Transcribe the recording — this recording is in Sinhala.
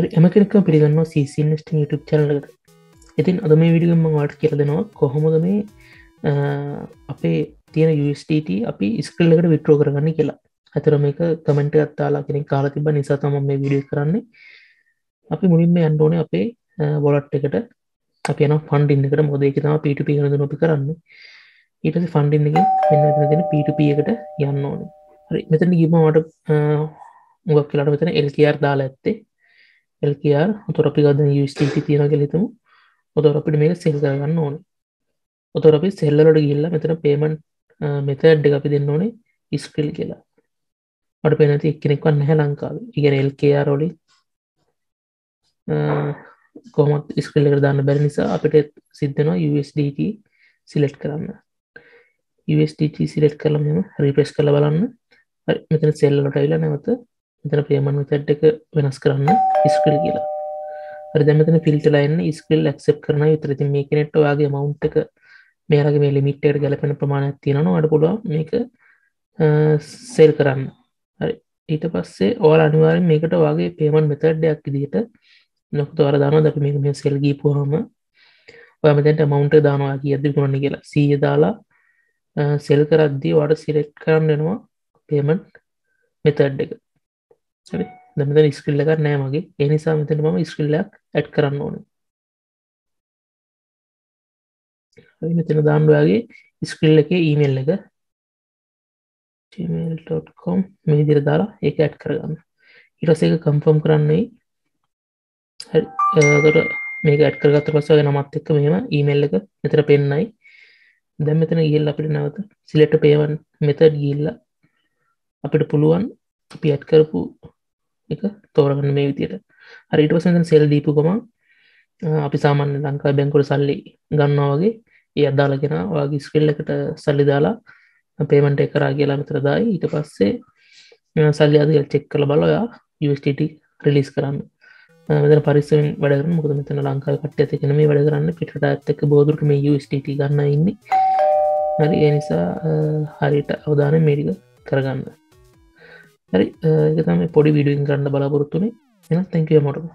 හරි එම කෙනෙක් පිළිගන්නවා සීසින්ස්ට YouTube චැනලකට ඉතින් අද මේ විඩිගම වාට කියල දෙනවා කොහොමද මේ අපේ තියෙන USDT අපි ඉස්කල්ලකට විට්‍රෝ කරගන්න කියලා. ඇතර මේක කමෙන්ට අත්තාලා කෙනෙක් කාල තිබ නිසා තම මේ විඩිය කරන්නේ. අපි මුලින්ම අන්ඩෝන අපේ බොලට් එකට. අප යන ෆන්ඩින්න එකට. මොද එක තම පිටප කරද නොපි කරන්න. ඊට ෆන්ඩින්න එක එන්න දෙන පිටප එකට යන්න ඕන. හරි මෙතන ගිමට මුගක් කියලාට මෙතන එල්කර් දාලා ඇත්තේ. එල්කර් තොරපි ගද USDT තියෙන කෙලිතුමු ඔතොර අපිට මේක සෙල් කරගන්න ඕන. ඔතොර අපි සෙල්ලලට ගිල්ල මෙතන පේමන් මෙත ඇඩ්ඩ අපි දෙන්න ඕනේ ඉස්කල් කියලා. මට පෙනති එක්කෙනෙක්වන් නැහැ ලංකාව. ඉගෙන එල්කයාරෝලි කොමත් ඉස්කල් එකට දාන්න බැරි නිසා අපිට සිද්ධනවා USDT සිලෙට් කරන්න. USDT සිලෙට් කරලම රිපෙස් කළ බලන්න. මෙතන සෙල්ලට අයිලා නැවත මෙතන පේමන් මෙතැඩ් එක වෙනස් කරන්න ඉස්කල් කියලා. දැමතන ෆිල්ටලයින්න ස්කල් ක්සප් කරන විතරති මේ කෙනෙට් වාගේ මවුන්් එක මේරගේ මේ ලිමිට්ට ගැලපෙන ප්‍රමාණයක් තියෙනවා අඩ පුළුව මේක සෙල් කරන්න. ඊට පස්සේ ඕල අනිවාරෙන් මේකට වගේ පේමන් මෙතඩ්ඩයක් දිට නොක්ත වර දාන ද මේ මේ සෙල්ගීපුහම ඔයමතැන්ට මවුන්ට දානවා කිය ඇද ගුණන කියලා. සීය දාලා සෙල් කරද්දී වට සිලෙට් කරන්නවා පේමන්් මෙතඩ් එක. දමත ස්කිල්ල එකක් නෑ මගේ. එනිසා මෙතන මම ස්කිල්ලක් ඇඩ් කරන්න ඕන. මෙතන දාන්ඩුවගේ ස්කිල්ල එක ඊමල් එක. gmail.com මේ දිර දාලා ඒක ඇඩ් කරගන්න. ඉරස එක කම්ෆම් කරන්නේ තොට මේක ඇඩ් කරගත්ත පසගේ නමත් එක්ක මෙම ඊමල් එක මෙතර පෙන්නයි. දැම් මෙතන ගිල්ල අපිට නැවත සිලෙට පේවන් මෙතඩ් ගිල්ල අපිට පුළුවන් අපි ඇත් කරපු එක තෝරගන්න මේ විතියට හරිට පසඳ සෙල් දීපුකොම අපි සාමාන්‍ය ලංකා බැංකුට සල්ලි ගන්නවා වගේ ඒ අදාලගෙන වගේ ස්කෙල්ලකට සල්ලි දාලා පේමට එකරා කියලා මෙතරදායි ඊට පස්සේ සල්ලි අදල් චෙක් කළ බලයා USTT රිලිස් කරන්න. මෙතන පරිස්සෙන් වැඩරන මුකද මෙතන ලංකා කට ඇතිකන මේ වැඩ කරන්න. පිට ඇත්තක බෝදුරට මේ USTT ගන්න ඉන්න. හරි ඒ නිසා හරිට අවධානය මේඩික කරගන්න. හරි ඒක තම පොඩි විඩියෙන් කරන්න බලාපොරොත්තුනේ එන තැංකව මොටම